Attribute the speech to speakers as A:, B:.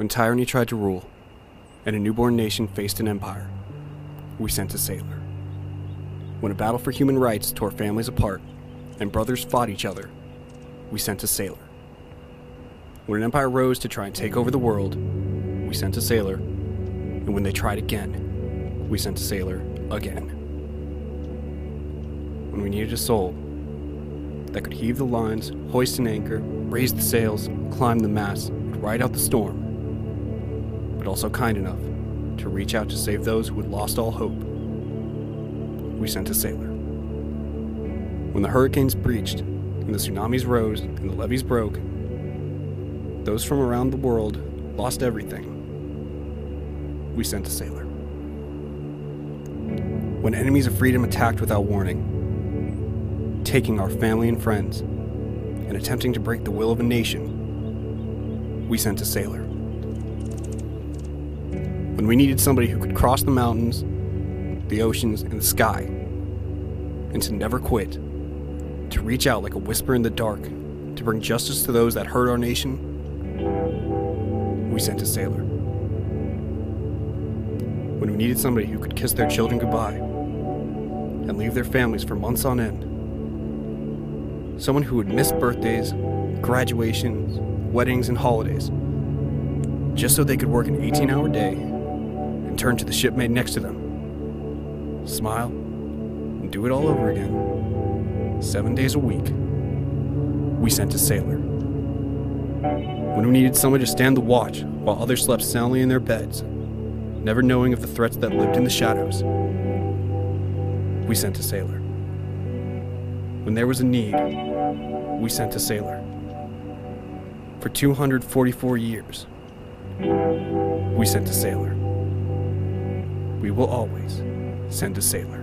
A: When tyranny tried to rule, and a newborn nation faced an empire, we sent a sailor. When a battle for human rights tore families apart and brothers fought each other, we sent a sailor. When an empire rose to try and take over the world, we sent a sailor. And when they tried again, we sent a sailor again. When we needed a soul that could heave the lines, hoist an anchor, raise the sails, climb the mast, and ride out the storm, but also kind enough to reach out to save those who had lost all hope, we sent a sailor. When the hurricanes breached, and the tsunamis rose, and the levees broke, those from around the world lost everything. We sent a sailor. When enemies of freedom attacked without warning, taking our family and friends, and attempting to break the will of a nation, we sent a sailor. When we needed somebody who could cross the mountains, the oceans, and the sky, and to never quit, to reach out like a whisper in the dark, to bring justice to those that hurt our nation, we sent a sailor. When we needed somebody who could kiss their children goodbye and leave their families for months on end, someone who would miss birthdays, graduations, weddings, and holidays just so they could work an 18 hour day and turn to the shipmate next to them, smile, and do it all over again, seven days a week, we sent a sailor. When we needed someone to stand the watch while others slept soundly in their beds, never knowing of the threats that lived in the shadows, we sent a sailor. When there was a need, we sent a sailor. For 244 years, we sent a sailor. We will always send a sailor.